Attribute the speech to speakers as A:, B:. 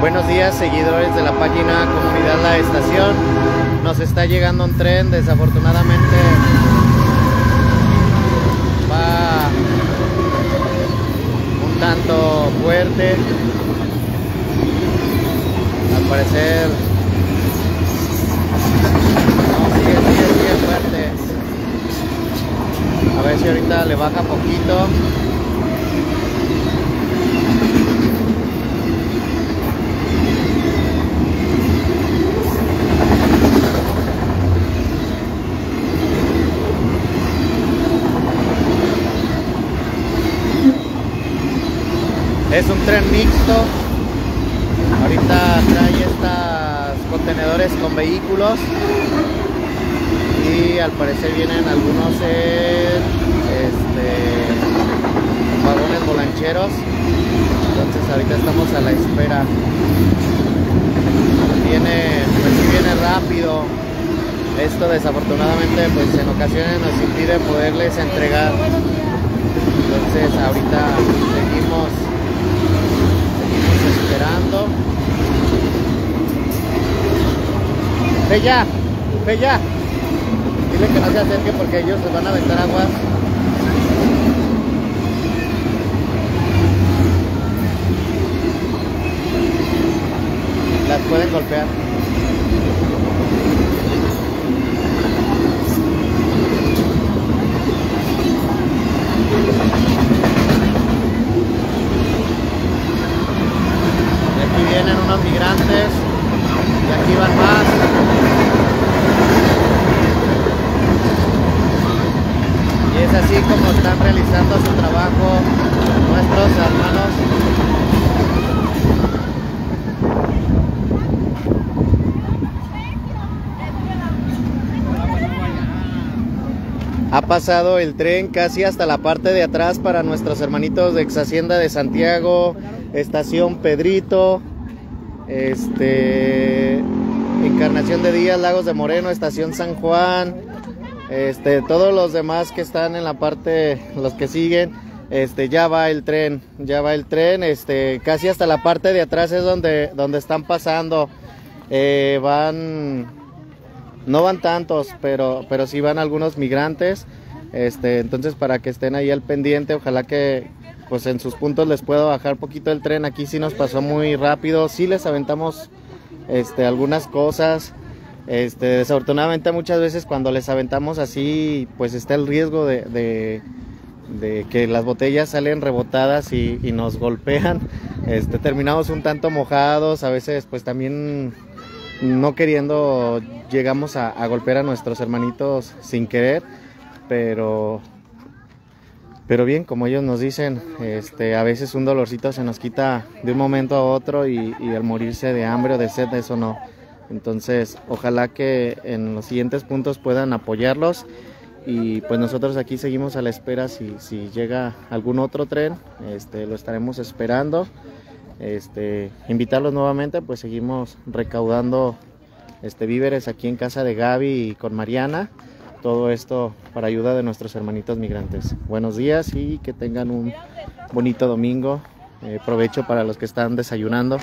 A: Buenos días seguidores de la página Comunidad La Estación. Nos está llegando un tren, desafortunadamente va un tanto fuerte. Al parecer no, sigue, sigue, sigue fuerte. A ver si ahorita le baja poquito. Es un tren mixto. Ahorita trae estos contenedores con vehículos. Y al parecer vienen algunos en este, vagones volancheros. Entonces ahorita estamos a la espera. Viene, pues sí viene rápido. Esto desafortunadamente pues en ocasiones nos impide poderles entregar. Entonces ahorita seguimos Seguimos esperando. Ve ya, ve ya. Dile que no se acerque porque ellos se van a aventar aguas. Las pueden golpear. Y aquí vienen unos migrantes y aquí van más. Es así como están realizando su trabajo nuestros hermanos. Ha pasado el tren casi hasta la parte de atrás para nuestros hermanitos de Ex Hacienda de Santiago, Estación Pedrito, este, Encarnación de Díaz, Lagos de Moreno, Estación San Juan, este, todos los demás que están en la parte, los que siguen, este, ya va el tren, ya va el tren, este, casi hasta la parte de atrás es donde, donde están pasando, eh, van no van tantos, pero, pero sí van algunos migrantes. Este, entonces para que estén ahí al pendiente, ojalá que pues en sus puntos les pueda bajar poquito el tren. Aquí sí nos pasó muy rápido, sí les aventamos algunas cosas. Este, desafortunadamente muchas veces cuando les aventamos así, pues está el riesgo de, que las botellas salen rebotadas y, nos golpean. Este, terminamos un tanto mojados, a veces pues también no queriendo llegamos a, golpear a nuestros hermanitos sin querer, pero pero bien, como ellos nos dicen, este, a veces un dolorcito se nos quita de un momento a otro y, y al morirse de hambre o de sed, eso no. Entonces, ojalá que en los siguientes puntos puedan apoyarlos y pues nosotros aquí seguimos a la espera si, si llega algún otro tren, este, lo estaremos esperando este, invitarlos nuevamente, pues seguimos recaudando este, víveres aquí en casa de Gaby y con Mariana. Todo esto para ayuda de nuestros hermanitos migrantes. Buenos días y que tengan un bonito domingo. Eh, provecho para los que están desayunando.